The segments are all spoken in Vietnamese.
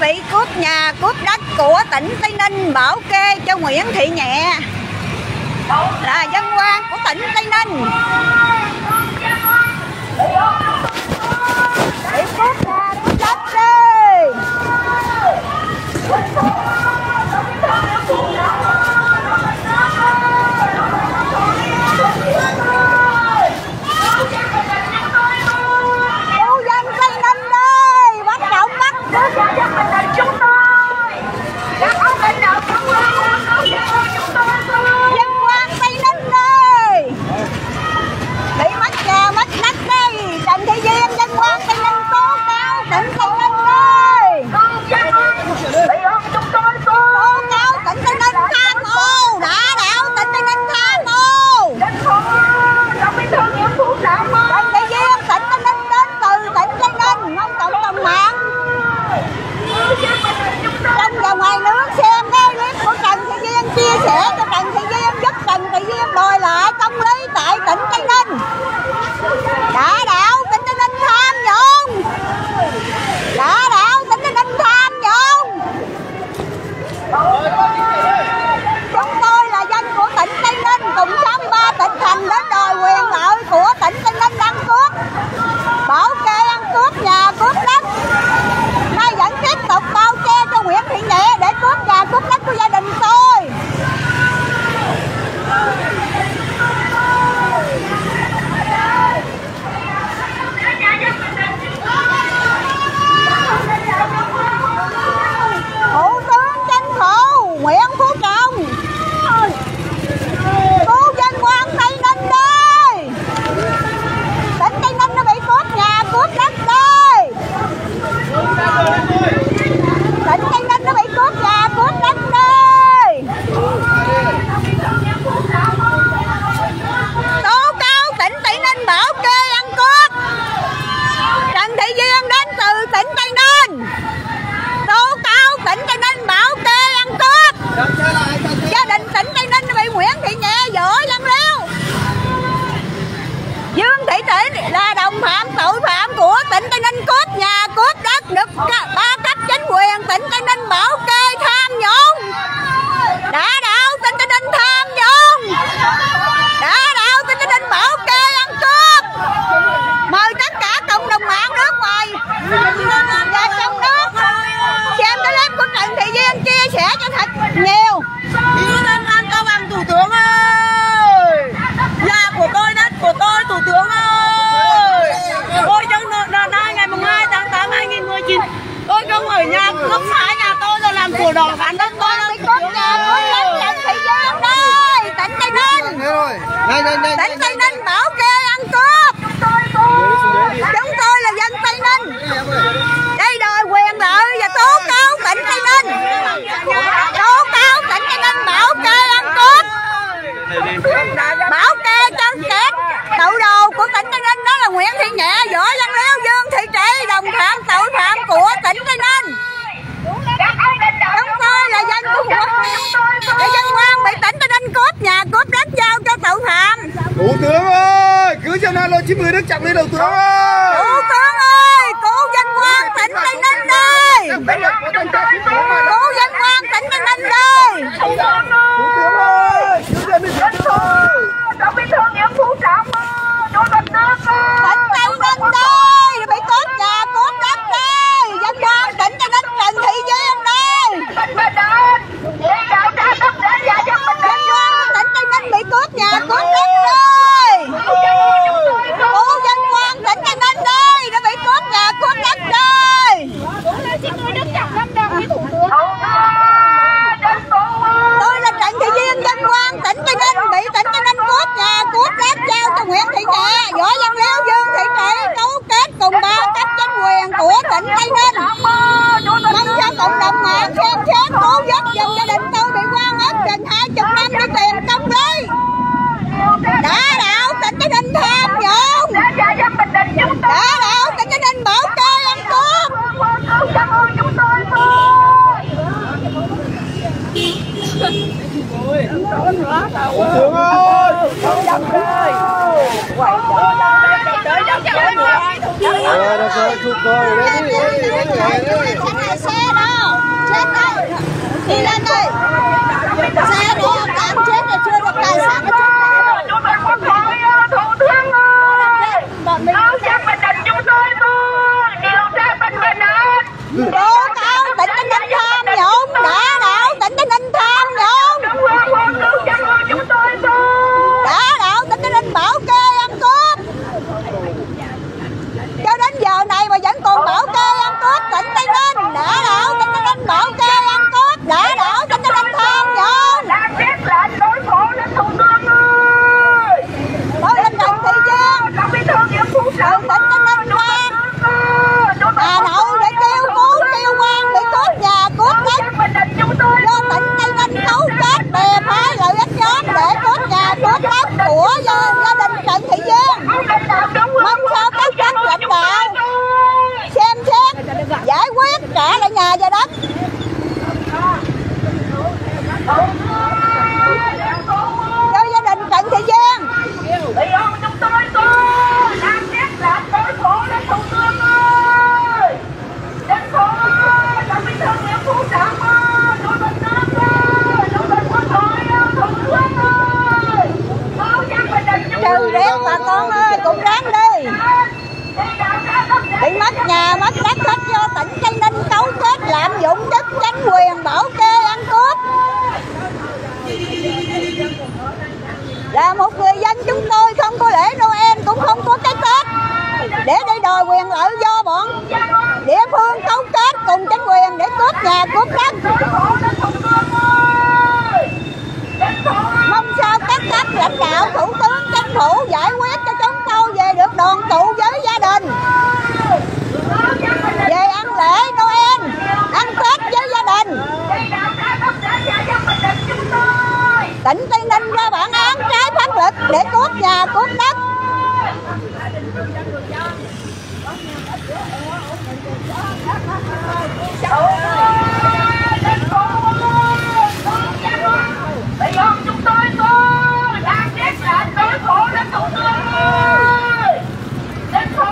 bị cướp nhà, cướp đất của tỉnh tây ninh bảo kê cho nguyễn thị nhẹ. Là dân quan của tỉnh tây ninh. Bị cướp nhà, cướp đất đi. Nên con bị cướp nhà của dân dân thị dân đây. Tỉnh Tây Ninh. Tỉnh Tây Ninh bảo kê ăn cướp. Chúng tôi là dân Tây Ninh. Đây đòi quyền lợi và tố cáo tỉnh Tây Ninh. Tố cáo tỉnh Tây Ninh bảo kê ăn cướp. Bảo kê cho kẹt Tự đồ của tỉnh Tây Ninh đó là Nguyễn Thị Nhẹ, Võ Văn Liêu, Dương Thị Trị, Đồng Phạm 90 Đức chạm lên đầu tôi 真的 Sướng ơi Không đâm rồi Quậy trời Trời đâm trời mà Rồi nó sẽ chụp coi Đấy đi Đấy đi Đấy Chết đây Đi lên đây Xe đó Cán chết là chưa được tài Chúng tôi có tội Thủ thương ơi Lâu chắc mình đánh chúng tôi thôi Điều tra mình mình hết dụng chức chính quyền bảo kê ăn cướp. Là một người dân chúng tôi không có lễ noel, cũng không có cái tết. Để đi đòi quyền lợi do bọn địa phương cấu kết cùng chính quyền để cướp nhà, cướp đất mong sao các cấp lãnh đạo thủ tướng chính phủ giải quyết cho chúng tôi về được đoàn tụ với gia đình về ăn lễ noel ăn tết với gia đình tỉnh tây ninh ra bản án trái pháp luật cha cốt đất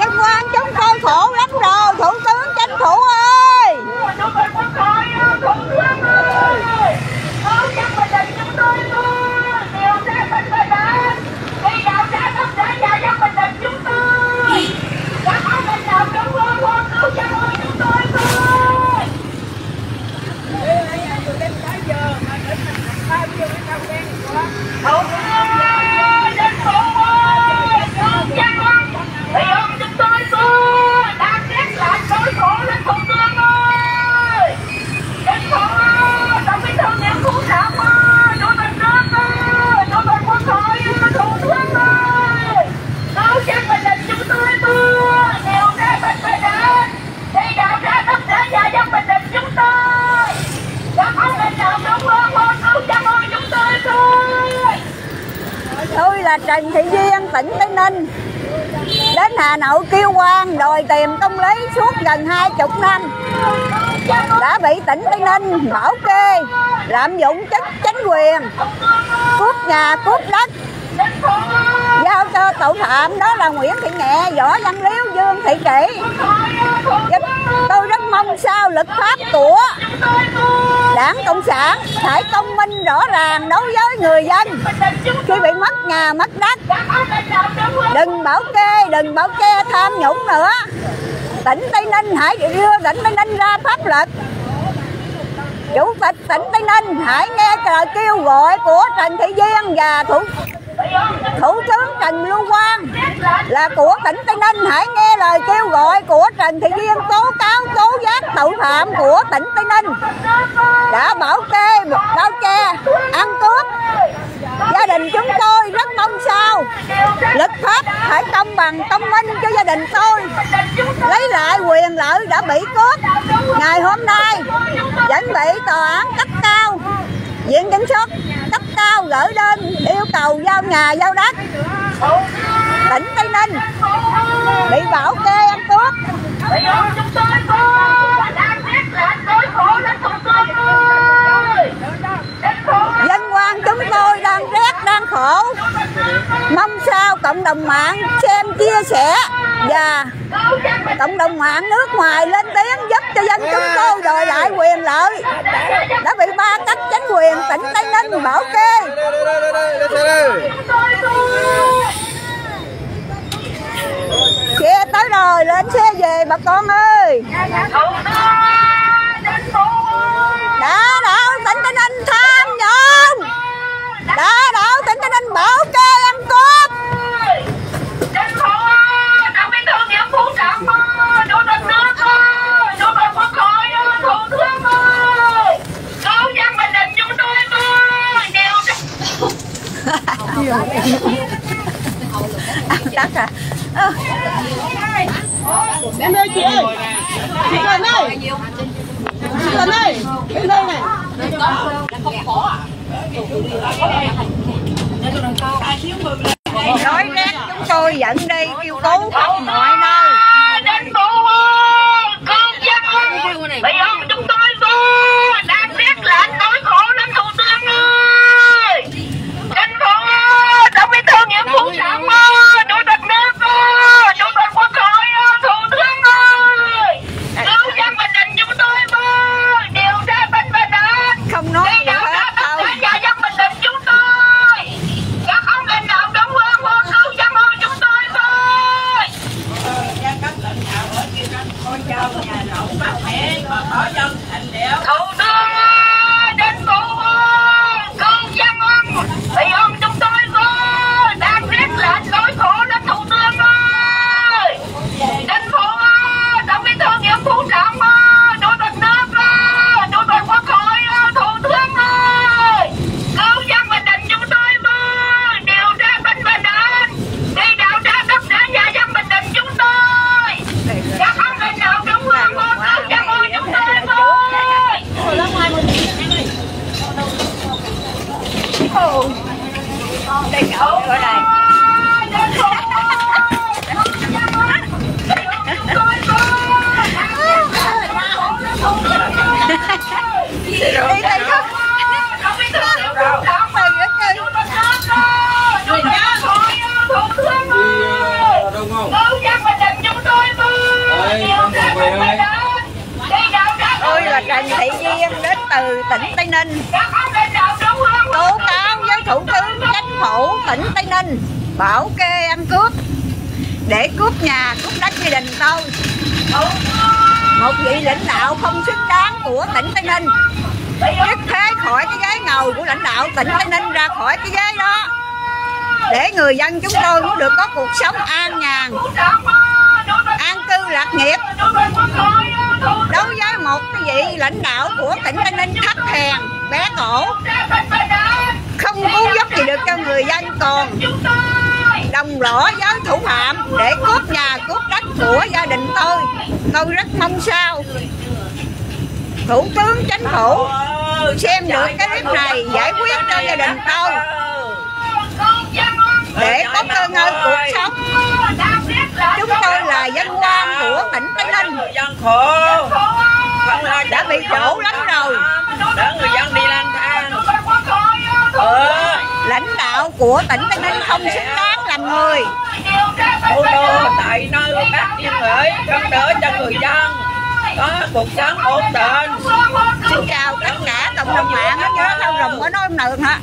dân quan chúng tôi khổ lắm rồi thủ tướng chính phủ ơi tôi là trần thị duyên tỉnh tây ninh. Đến hà nội kêu quan đòi tìm công lý suốt gần hai chục năm. Đã bị tỉnh tây ninh bảo kê lạm dụng chức chính quyền cướp nhà cướp đất. Giao cho tội phạm đó là Nguyễn Thị Nhẹ, Võ Văn Liếu, Dương Thị kỷ. Tôi rất mong sao lực pháp của Đảng Cộng sản phải công minh rõ ràng đối với người dân khi bị mất nhà mất đất. Đừng bảo kê, đừng bảo kê tham nhũng nữa. Tỉnh Tây Ninh hãy đưa tỉnh Tây Ninh ra pháp luật. Chủ tịch tỉnh Tây Ninh hãy nghe lời kêu gọi của Trần Thị Duyên và thủ Thủ tướng Trần Lưu Quang là của tỉnh Tây Ninh, hãy nghe lời kêu gọi của Trần Thị Duyên, tố cáo, tố giác tội phạm của tỉnh Tây Ninh. Đã bảo kê bao che ăn cướp. Gia đình chúng tôi rất mong sao. Lực pháp phải công bằng, công minh cho gia đình tôi. Lấy lại quyền lợi đã bị cướp. Ngày hôm nay vẫn bị tòa án cấp cao, viện kiểm soát cấp cao gửi đơn cầu giao nhà, giao đất. Tỉnh tây ninh. Bị bảo kê ăn cướp dân quan chúng tôi đang rét, đang khổ. Mong sao cộng đồng mạng xem chia sẻ và cộng đồng mạng nước ngoài lên tiếng giúp cho dân chúng tôi đòi lại quyền lợi. Đã bị ba cấp chính quyền tỉnh tây ninh bảo kê. xe tới rồi lên xe về bà con ơi. Đã đạo tỉnh tây ninh tham nhũng. Đã đạo tỉnh tây ninh bảo kê em con ơi chị ơi. Chị Cần ơi. Chị Cần ơi, Bên đây này. Nói rét chúng tôi dẫn đi, kêu cứu khắp mọi nơi Đến bộ Con dân Bị ông chúng tôi vô Đang biết lệnh nỗi khổ lắm thủ tướng ơi Chính phủ Tổng bí thư Nguyễn Phú Trọng ơi Chủ tịch nước ơi Chủ tịch quốc hội ơi Thủ tướng ơi Cứu dân Bình Định chúng tôi ơi Điều tra bên Bình Định Không nói Đi gì đâu hết ra tất đâu cả nhà dân Bình Định chúng tôi Các ông lãnh đạo đóng quân vô cứu dân ơi chúng tôi ơi thủ tướng ơi, đến bộ ơi, cơn dân ân bị ông chúng tôi ơi đang viết lệnh nỗi khổ đến thủ tướng ơi chính phủ ơi tổng bí thư nguyễn phú trọng ơi chủ tịch nước ơi chủ tịch quốc hội ơi thủ tướng ơi cứu dân bình định chúng tôi ơi điều tra binh bình định đi điều tra tất cả nhà dân bình định chúng tôi các ông lãnh đạo trung ương vô cứu dân ơi chúng tôi ơi Đây cậu ở đây Đi đây thôi Đâu không? Tôi là Trần Thị Duyên đến từ tỉnh Tây Ninh tố cáo với thủ tướng chính phủ tỉnh Tây Ninh, bảo kê ăn cướp. Để cướp nhà, cướp đất gia đình tôi. Một vị lãnh đạo không xứng đáng của tỉnh Tây Ninh. Dứt thế khỏi cái ghế ngầu của lãnh đạo tỉnh Tây Ninh ra khỏi cái ghế đó. Để người dân chúng tôi muốn được có cuộc sống an nhàn, an cư lạc nghiệp. Đối với một cái vị lãnh đạo của tỉnh Tây Ninh thấp hèn bé cổ không cứu giúp gì được cho người dân còn đồng rõ với thủ phạm để cướp nhà cướp đất của gia đình tôi tôi rất mong sao thủ tướng chính phủ xem được cái clip này giải quyết cho gia đình tôi để có cơ ngơi cuộc sống chúng tôi là dân quan của tỉnh tây ninh đã bị khổ lắm rồi đỡ người dân đi lang thang ờ lãnh đạo của tỉnh tây ninh không xứng đáng làm người. Thủ đô tại nơi các thiên gửi giúp đỡ cho người dân có cuộc sống ổn định. Xin chào tất cả cộng đồng mạng nhớ theo rồng có nói không được hả